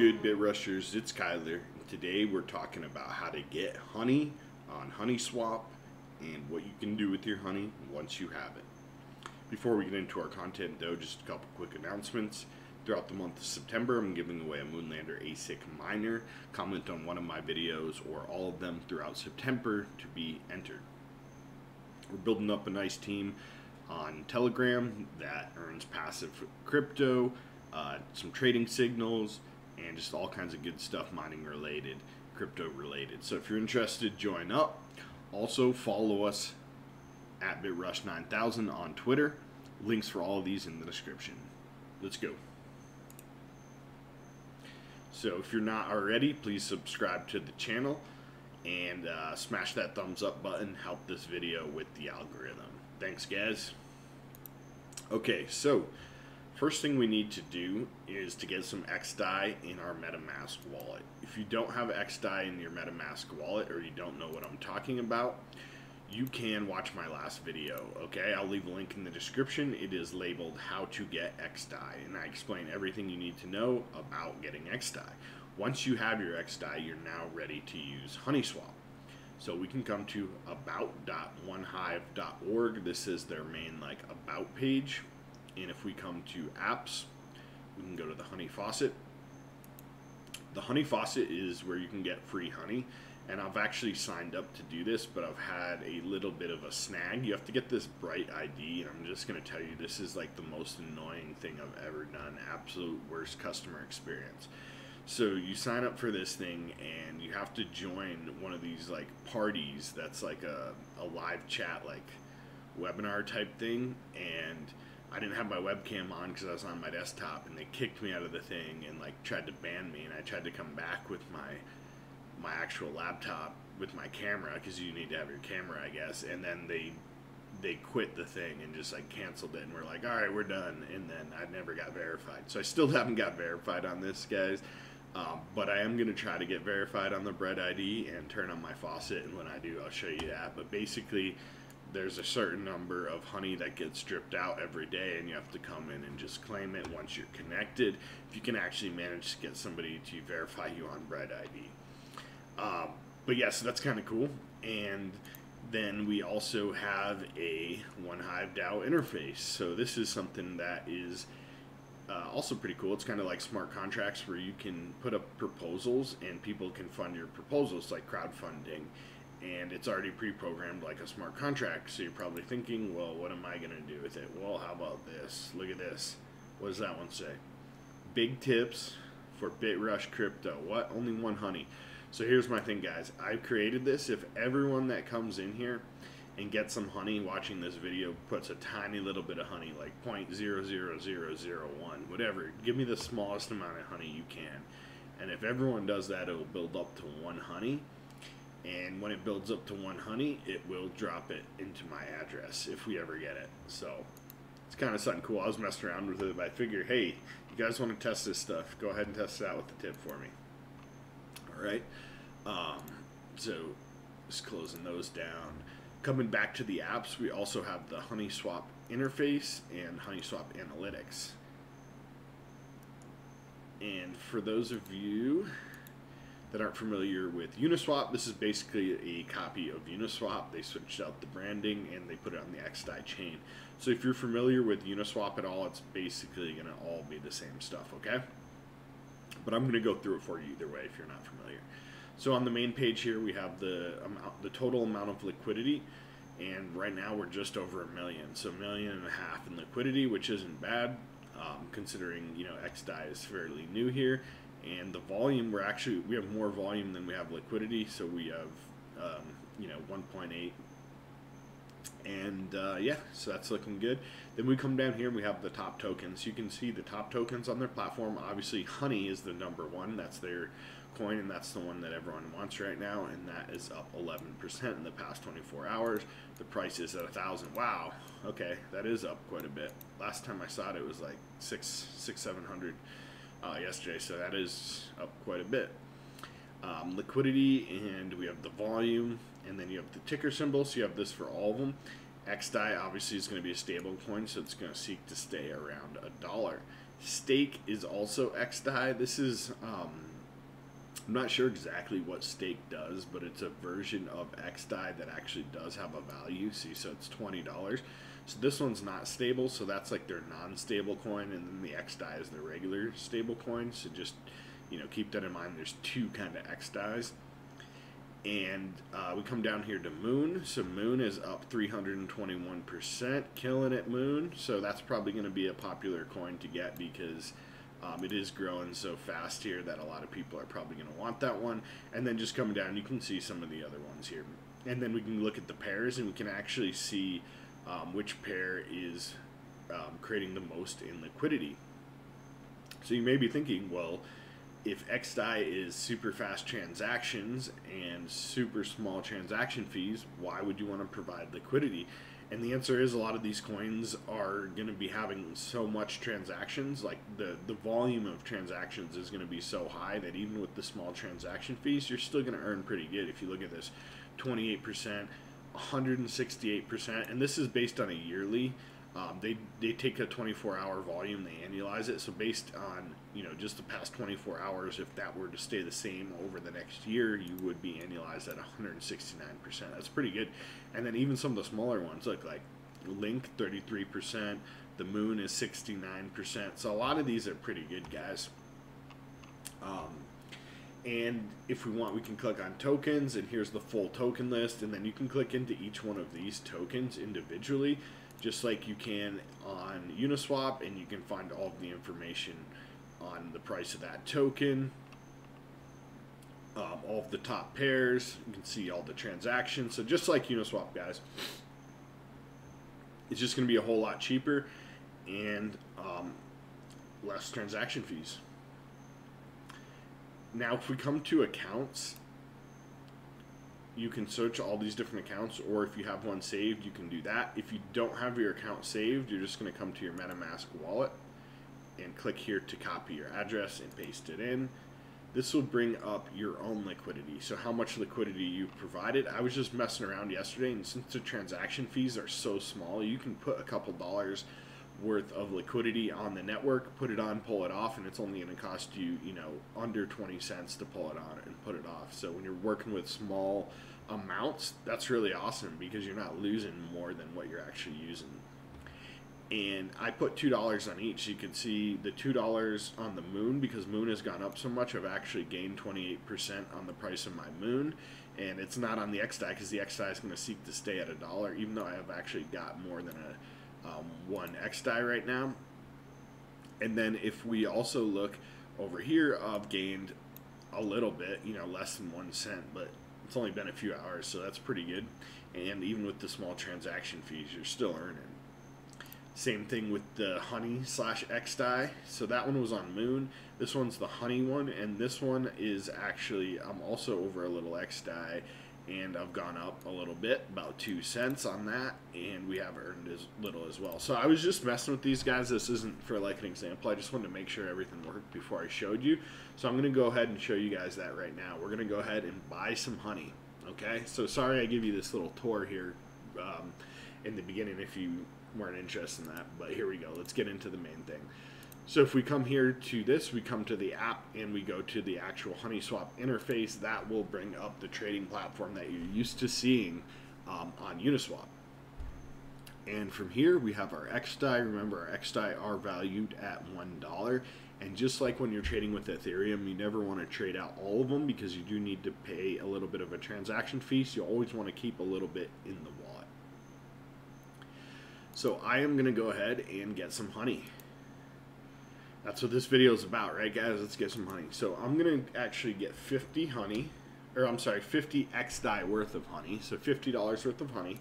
good, Bit Rushers? It's Cuyler. Today we're talking about how to get honey on Honey Swap and what you can do with your honey once you have it. Before we get into our content, though, just a couple quick announcements. Throughout the month of September, I'm giving away a Moonlander ASIC miner. Comment on one of my videos or all of them throughout September to be entered. We're building up a nice team on Telegram that earns passive crypto, uh, some trading signals, and just all kinds of good stuff mining related, crypto related. So if you're interested, join up. Also, follow us at BitRush9000 on Twitter. Links for all of these in the description. Let's go. So if you're not already, please subscribe to the channel and uh, smash that thumbs up button. Help this video with the algorithm. Thanks, guys. Okay, so first thing we need to do is to get some XDAI in our MetaMask wallet. If you don't have XDAI in your MetaMask wallet or you don't know what I'm talking about, you can watch my last video, okay? I'll leave a link in the description. It is labeled How to Get XDAI, and I explain everything you need to know about getting XDAI. Once you have your XDAI, you're now ready to use HoneySwap. So we can come to about.1hive.org. This is their main like about page. And if we come to apps, we can go to the honey faucet. The honey faucet is where you can get free honey. And I've actually signed up to do this, but I've had a little bit of a snag. You have to get this BrightID, and I'm just going to tell you this is like the most annoying thing I've ever done. Absolute worst customer experience. So you sign up for this thing and you have to join one of these like parties that's like a, a live chat like webinar type thing and I didn't have my webcam on because I was on my desktop and they kicked me out of the thing and like tried to ban me and I tried to come back with my my actual laptop with my camera because you need to have your camera I guess and then they they quit the thing and just like canceled it and we're like all right we're done and then I never got verified so I still haven't got verified on this guys um, but I am going to try to get verified on the BrightID and turn on my faucet. And when I do, I'll show you that. But basically, there's a certain number of honey that gets dripped out every day, and you have to come in and just claim it once you're connected. If you can actually manage to get somebody to verify you on BrightID. Um, but yeah, so that's kind of cool. And then we also have a One Hive DAO interface. So this is something that is uh, also pretty cool. It's kind of like smart contracts where you can put up proposals and people can fund your proposals like crowdfunding. And it's already pre programmed like a smart contract. So you're probably thinking, well, what am I going to do with it? Well, how about this? Look at this. What does that one say? Big tips for BitRush crypto. What? Only one honey. So here's my thing, guys. I've created this. If everyone that comes in here and gets some honey watching this video puts a tiny little bit of honey like 0.00001 whatever give me the smallest amount of honey you can and if everyone does that it will build up to one honey and when it builds up to one honey it will drop it into my address if we ever get it. So it's kind of something cool. I was messing around with it but I figure hey you guys want to test this stuff go ahead and test it out with the tip for me. Alright um, so just closing those down. Coming back to the apps, we also have the HoneySwap interface and HoneySwap analytics. And for those of you that aren't familiar with Uniswap, this is basically a copy of Uniswap. They switched out the branding and they put it on the XDAI chain. So if you're familiar with Uniswap at all, it's basically going to all be the same stuff, okay? But I'm going to go through it for you either way if you're not familiar. So on the main page here, we have the amount, the total amount of liquidity, and right now we're just over a million. So a million and a half in liquidity, which isn't bad, um, considering you know XDAI is fairly new here, and the volume we're actually we have more volume than we have liquidity. So we have um, you know 1.8 and uh, yeah, so that's looking good. Then we come down here and we have the top tokens. You can see the top tokens on their platform. Obviously, Honey is the number one. That's their coin, and that's the one that everyone wants right now, and that is up 11% in the past 24 hours. The price is at a thousand. Wow. Okay, that is up quite a bit. Last time I saw it, it was like six, six, seven hundred uh, yesterday, so that is up quite a bit. Um, liquidity, and we have the volume, and then you have the ticker symbol. So you have this for all of them. XDAI obviously is going to be a stable coin, so it's going to seek to stay around a dollar. Stake is also XDAI. This is, um, I'm not sure exactly what Stake does, but it's a version of XDAI that actually does have a value. See, so it's $20. So this one's not stable, so that's like their non-stable coin, and then the XDAI is their regular stable coin. So just, you know, keep that in mind. There's two kind of XDAIs and uh, we come down here to Moon. So Moon is up 321%, killing it Moon. So that's probably going to be a popular coin to get because um, it is growing so fast here that a lot of people are probably going to want that one. And then just coming down, you can see some of the other ones here. And then we can look at the pairs and we can actually see um, which pair is um, creating the most in liquidity. So you may be thinking, well, if XDAI is super fast transactions and super small transaction fees, why would you want to provide liquidity? And the answer is a lot of these coins are going to be having so much transactions, like the, the volume of transactions is going to be so high that even with the small transaction fees, you're still going to earn pretty good. If you look at this 28%, 168%, and this is based on a yearly um, they they take a 24 hour volume, they annualize it. So based on you know just the past 24 hours, if that were to stay the same over the next year, you would be annualized at 169 percent. That's pretty good. And then even some of the smaller ones, look like Link 33 percent. The Moon is 69 percent. So a lot of these are pretty good, guys. Um, and if we want we can click on tokens and here's the full token list and then you can click into each one of these tokens individually just like you can on Uniswap, and you can find all the information on the price of that token, um, all of the top pairs. You can see all the transactions. So just like Uniswap, guys, it's just going to be a whole lot cheaper and um, less transaction fees. Now, if we come to accounts, you can search all these different accounts, or if you have one saved, you can do that. If you don't have your account saved, you're just going to come to your MetaMask wallet and click here to copy your address and paste it in. This will bring up your own liquidity. So how much liquidity you provided. I was just messing around yesterday, and since the transaction fees are so small, you can put a couple dollars worth of liquidity on the network, put it on, pull it off, and it's only going to cost you, you know, under 20 cents to pull it on and put it off. So when you're working with small amounts, that's really awesome because you're not losing more than what you're actually using. And I put two dollars on each. You can see the two dollars on the moon because moon has gone up so much. I've actually gained 28% on the price of my moon, and it's not on the XDAI because the XDAI is going to seek to stay at a dollar, even though I have actually got more than a um, one XDAI right now. And then if we also look over here, I've gained a little bit, you know, less than one cent, but it's only been a few hours, so that's pretty good. And even with the small transaction fees, you're still earning. Same thing with the Honey slash XDAI. So that one was on Moon. This one's the Honey one, and this one is actually, I'm also over a little XDAI and I've gone up a little bit, about two cents on that, and we have earned as little as well. So I was just messing with these guys. This isn't for like an example. I just wanted to make sure everything worked before I showed you. So I'm going to go ahead and show you guys that right now. We're going to go ahead and buy some honey. Okay. So sorry I give you this little tour here um, in the beginning if you weren't interested in that, but here we go. Let's get into the main thing. So if we come here to this, we come to the app and we go to the actual HoneySwap interface, that will bring up the trading platform that you're used to seeing um, on Uniswap. And from here, we have our XDAI. Remember, our XDAI are valued at $1. And just like when you're trading with Ethereum, you never want to trade out all of them because you do need to pay a little bit of a transaction fee. So you always want to keep a little bit in the wallet. So I am going to go ahead and get some honey. That's what this video is about, right, guys? Let's get some honey. So I'm going to actually get 50 honey, or I'm sorry, 50 XDAI worth of honey. So $50 worth of honey.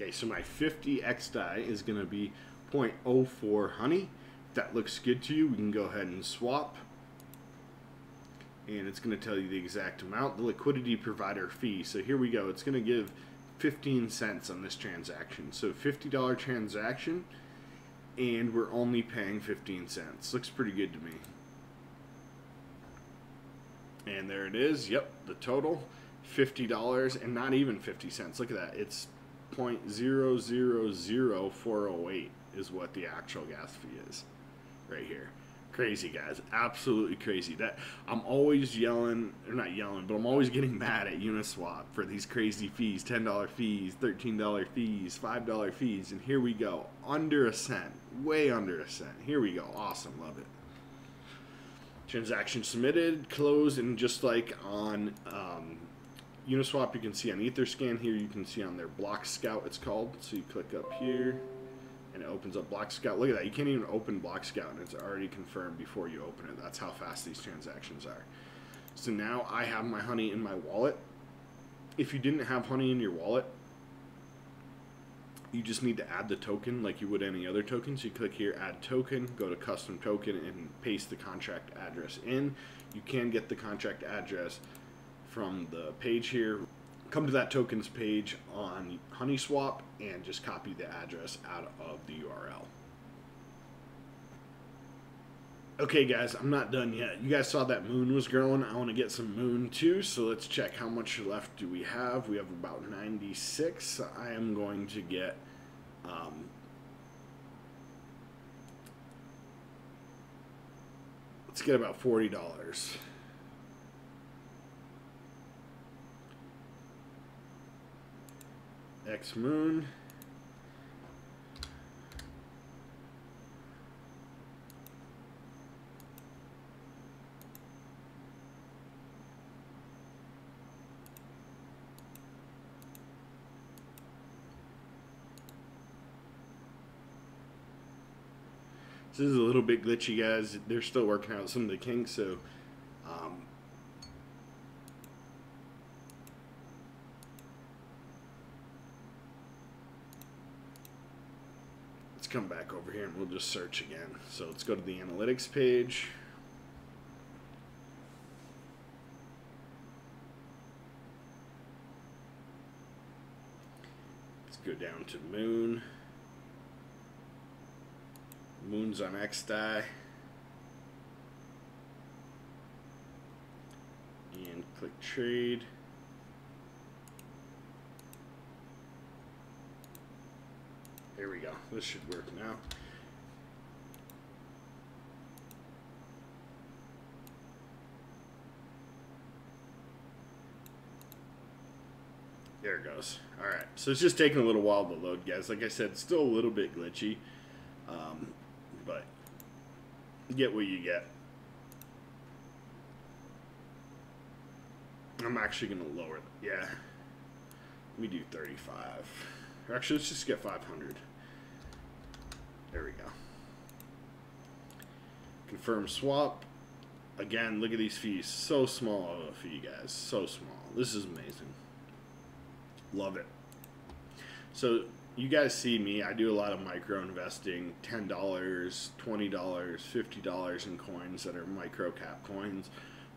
Okay, so my 50 XDAI is going to be 0.04 honey. If that looks good to you, we can go ahead and swap. And it's going to tell you the exact amount, the liquidity provider fee. So here we go. It's going to give 15 cents on this transaction. So $50 transaction, and we're only paying 15 cents. Looks pretty good to me. And there it is. Yep, the total $50 and not even 50 cents. Look at that. It's 0.000408 is what the actual gas fee is right here. Crazy guys, absolutely crazy. That I'm always yelling, or not yelling, but I'm always getting mad at Uniswap for these crazy fees, ten dollar fees, thirteen dollar fees, five dollar fees, and here we go, under a cent, way under a cent. Here we go, awesome, love it. Transaction submitted, closed, and just like on um, Uniswap, you can see on Etherscan here, you can see on their Block Scout, it's called. So you click up here and it opens up Block Scout. Look at that. You can't even open Block Scout and it's already confirmed before you open it. That's how fast these transactions are. So now I have my honey in my wallet. If you didn't have honey in your wallet, you just need to add the token like you would any other token. So you click here, add token, go to custom token and paste the contract address in. You can get the contract address from the page here. Come to that tokens page on HoneySwap and just copy the address out of the URL. Okay, guys, I'm not done yet. You guys saw that moon was growing. I want to get some moon too, so let's check how much left do we have. We have about 96. I am going to get um, let's get about $40. X Moon. This is a little bit glitchy, guys. They're still working out some of the kinks, so um, let's come back over here we'll just search again. So let's go to the analytics page. Let's go down to Moon. Moon's on XDAI. And click trade. There we go. This should work now. Goes. All right. So it's just taking a little while to load, guys. Like I said, still a little bit glitchy. Um, but get what you get. I'm actually going to lower. Yeah. Let me do 35. Actually, let's just get 500. There we go. Confirm swap. Again, look at these fees. So small of a fee, guys. So small. This is amazing. Love it. So you guys see me. I do a lot of micro investing. $10, $20, $50 in coins that are micro cap coins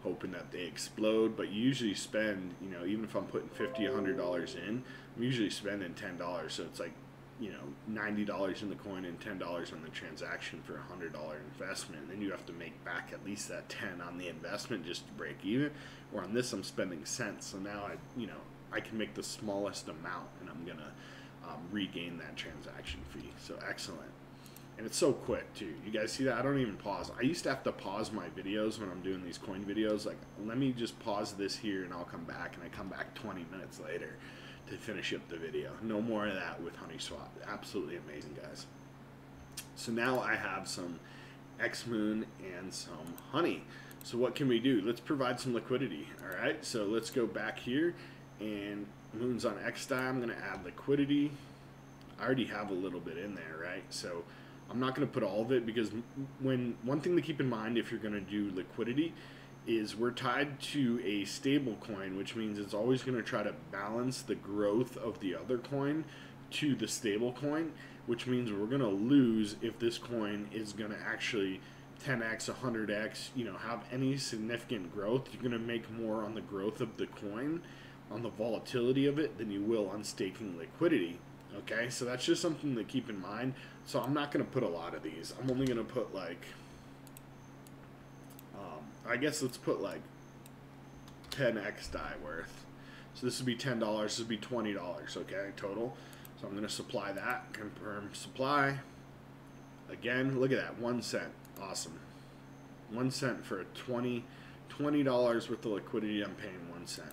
hoping that they explode. But usually spend, you know, even if I'm putting fifty, a hundred dollars in, I'm usually spending ten dollars. So it's like, you know, ninety dollars in the coin and ten dollars on the transaction for a hundred dollar investment. And then you have to make back at least that ten on the investment just to break even. Or on this, I'm spending cents. So now I, you know, I can make the smallest amount, and I'm gonna um, regain that transaction fee. So excellent and it's so quick too. You guys see that? I don't even pause. I used to have to pause my videos when I'm doing these coin videos. Like, let me just pause this here and I'll come back, and I come back 20 minutes later to finish up the video. No more of that with HoneySwap. Absolutely amazing, guys. So now I have some X Moon and some honey. So what can we do? Let's provide some liquidity. All right. So let's go back here, and Moon's on XDAI. I'm going to add liquidity. I already have a little bit in there, right? So I'm not going to put all of it because when one thing to keep in mind if you're going to do liquidity is we're tied to a stable coin, which means it's always going to try to balance the growth of the other coin to the stable coin, which means we're going to lose if this coin is going to actually 10x, 100x, you know, have any significant growth. You're going to make more on the growth of the coin, on the volatility of it, than you will on staking liquidity. Okay, so that's just something to keep in mind. So I'm not going to put a lot of these. I'm only going to put like, um, I guess let's put like 10 xDAI worth. So this would be $10, this would be $20, okay, total. So I'm going to supply that, confirm supply. Again, look at that, one cent, awesome. One cent for a 20 $20 worth of liquidity, I'm paying one cent.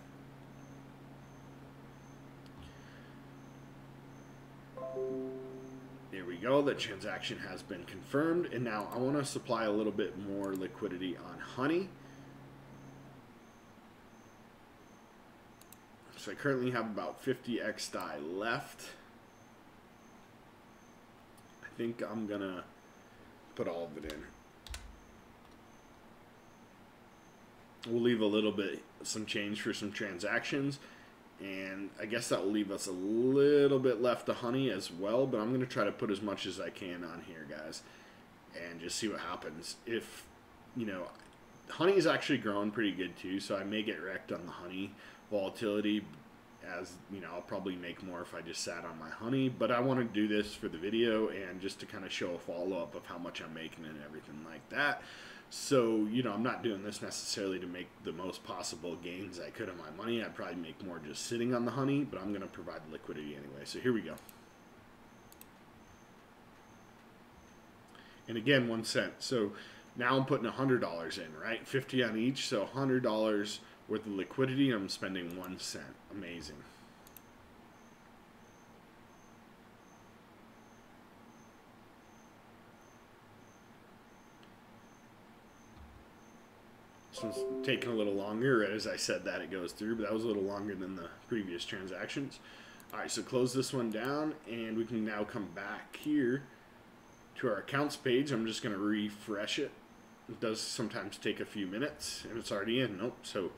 There we go, the transaction has been confirmed. And now I want to supply a little bit more liquidity on Honey. So I currently have about 50 X DAI left. I think I'm gonna put all of it in. We'll leave a little bit, some change for some transactions. And I guess that will leave us a little bit left of honey as well. But I'm going to try to put as much as I can on here, guys. And just see what happens. If, you know, honey is actually growing pretty good too. So I may get wrecked on the honey volatility as you know i'll probably make more if i just sat on my honey but i want to do this for the video and just to kind of show a follow-up of how much i'm making and everything like that so you know i'm not doing this necessarily to make the most possible gains i could on my money. I'd probably make more just sitting on the honey but i'm going to provide liquidity anyway. So here we go. And again one cent. So now i'm putting a hundred dollars in right? 50 on each. So hundred dollars worth of liquidity, I'm spending one cent. Amazing. One's taking a little longer. As I said that, it goes through, but that was a little longer than the previous transactions. All right, so close this one down, and we can now come back here to our accounts page. I'm just going to refresh it. It does sometimes take a few minutes, and it's already in. Nope, so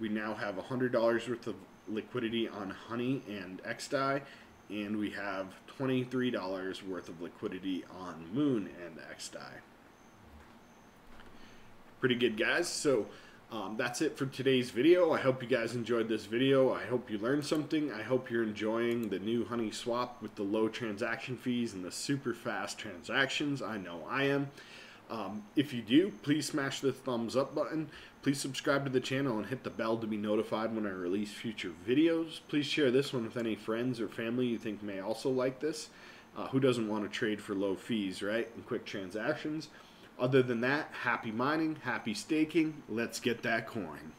we now have $100 worth of liquidity on Honey and XDAI, and we have $23 worth of liquidity on Moon and XDAI. Pretty good, guys. So um, that's it for today's video. I hope you guys enjoyed this video. I hope you learned something. I hope you're enjoying the new Honey Swap with the low transaction fees and the super fast transactions. I know I am. Um, if you do, please smash the thumbs up button. Please subscribe to the channel and hit the bell to be notified when I release future videos. Please share this one with any friends or family you think may also like this. Uh, who doesn't want to trade for low fees, right? And quick transactions. Other than that, happy mining, happy staking. Let's get that coin.